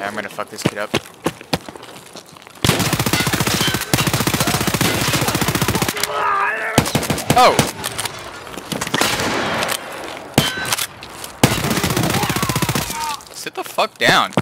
Yeah, I'm gonna fuck this kid up. Oh! Sit the fuck down.